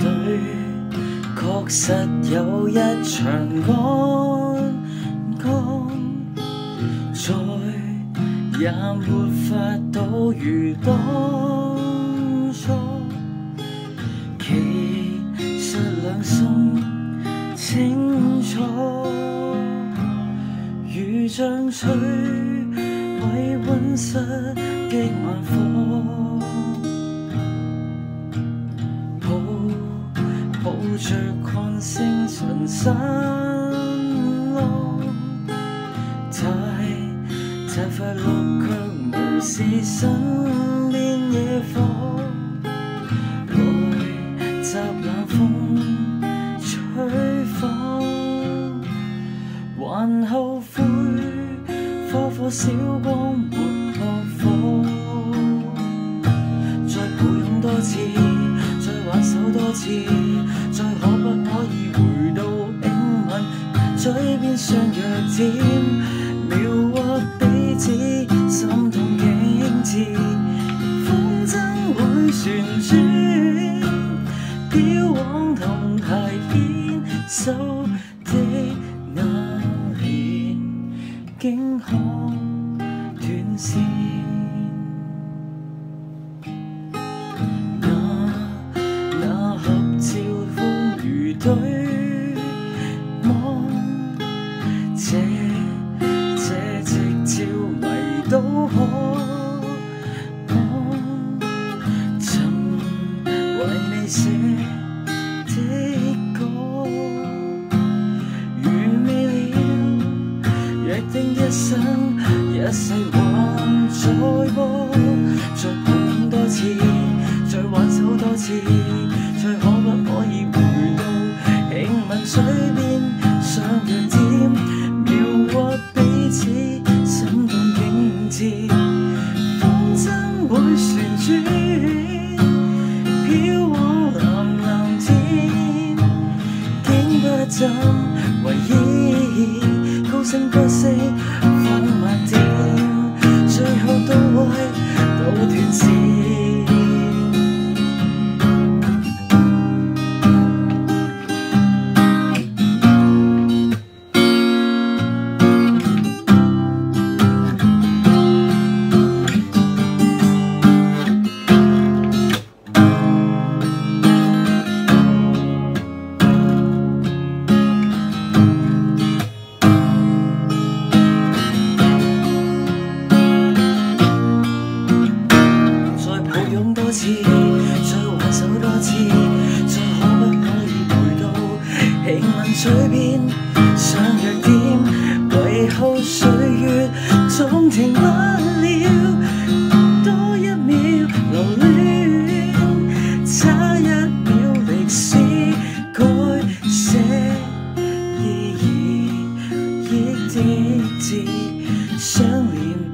对，确实有一场安，再也没法到如当。像吹微温室的晚火。抱抱着看星辰闪烁，太摘快乐却无视身边野火。小光没破火，再抱拥多次，再挽手多次，再可不可以回到拥吻，嘴边相约点，描画彼此心痛景致，风筝会旋转，飘往同题牵手的那年，竟可。那那合照风如堆，望这这夕照迷倒可。我曾为你写的歌，如未了约定一生。一世还在播，再碰很多次，再挽手多次，再可不可以回到轻吻嘴边，相约点描画彼此心动景致，风筝会旋转，飘往蓝蓝天，竟不怎回忆，高声高声。次，再挽手多次，再可不可以回到轻吻嘴边？想约点，为憾岁月总停不了。多一秒，留恋，差一秒，历史改写意义，已知，相连。